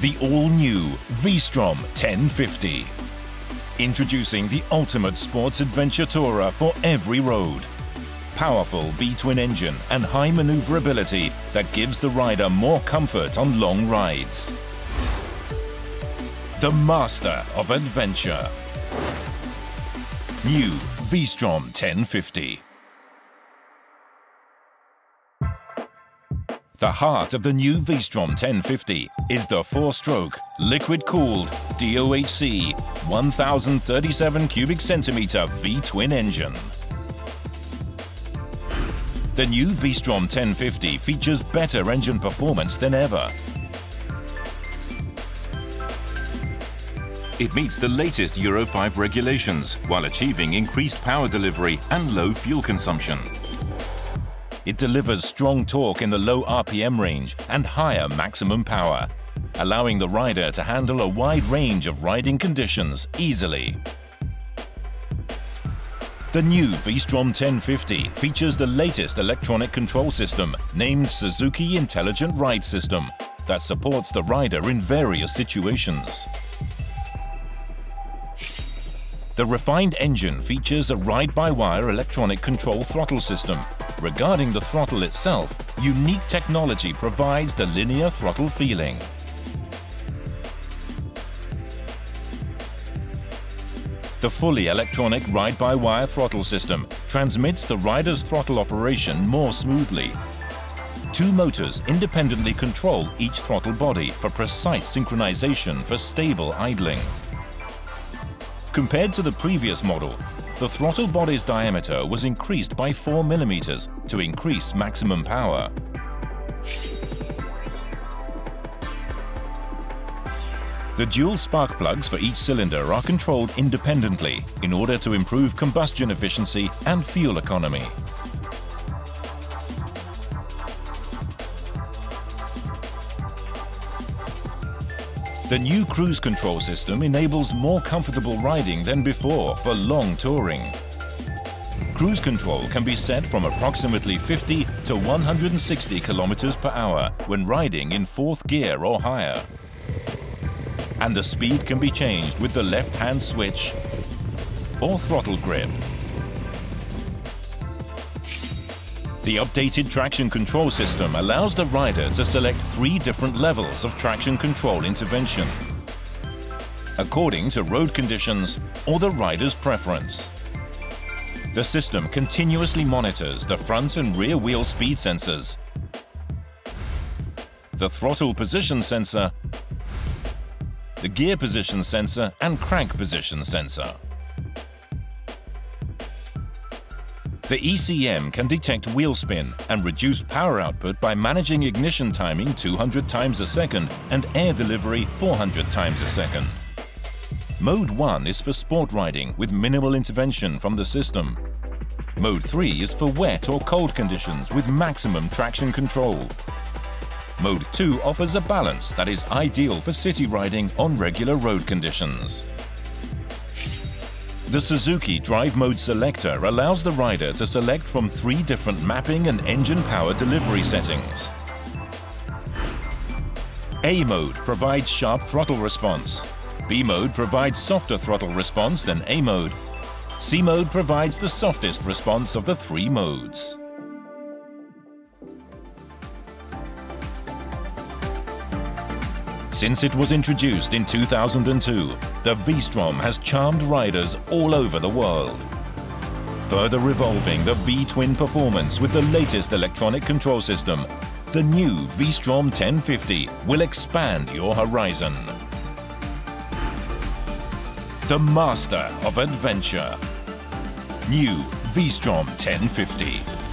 The all-new V-Strom 1050. Introducing the ultimate sports adventure tourer for every road. Powerful V-twin engine and high maneuverability that gives the rider more comfort on long rides. The master of adventure. New V-Strom 1050. The heart of the new V-Strom 1050 is the four-stroke, liquid-cooled DOHC 1037 cubic centimeter V-twin engine. The new V-Strom 1050 features better engine performance than ever. It meets the latest Euro 5 regulations while achieving increased power delivery and low fuel consumption. It delivers strong torque in the low RPM range and higher maximum power, allowing the rider to handle a wide range of riding conditions easily. The new V-Strom 1050 features the latest electronic control system named Suzuki Intelligent Ride System that supports the rider in various situations. The refined engine features a ride-by-wire electronic control throttle system. Regarding the throttle itself, unique technology provides the linear throttle feeling. The fully electronic ride-by-wire throttle system transmits the rider's throttle operation more smoothly. Two motors independently control each throttle body for precise synchronization for stable idling. Compared to the previous model, the throttle body's diameter was increased by 4 millimeters to increase maximum power. The dual spark plugs for each cylinder are controlled independently in order to improve combustion efficiency and fuel economy. The new cruise control system enables more comfortable riding than before for long touring. Cruise control can be set from approximately 50 to 160 kilometers per hour when riding in fourth gear or higher. And the speed can be changed with the left-hand switch or throttle grip. The updated traction control system allows the rider to select three different levels of traction control intervention, according to road conditions or the rider's preference. The system continuously monitors the front and rear wheel speed sensors, the throttle position sensor, the gear position sensor and crank position sensor. The ECM can detect wheel spin and reduce power output by managing ignition timing 200 times a second and air delivery 400 times a second. Mode 1 is for sport riding with minimal intervention from the system. Mode 3 is for wet or cold conditions with maximum traction control. Mode 2 offers a balance that is ideal for city riding on regular road conditions. The Suzuki Drive Mode Selector allows the rider to select from three different mapping and engine power delivery settings. A mode provides sharp throttle response. B mode provides softer throttle response than A mode. C mode provides the softest response of the three modes. Since it was introduced in 2002, the V-Strom has charmed riders all over the world. Further evolving the V-twin performance with the latest electronic control system, the new V-Strom 1050 will expand your horizon. The master of adventure. New V-Strom 1050.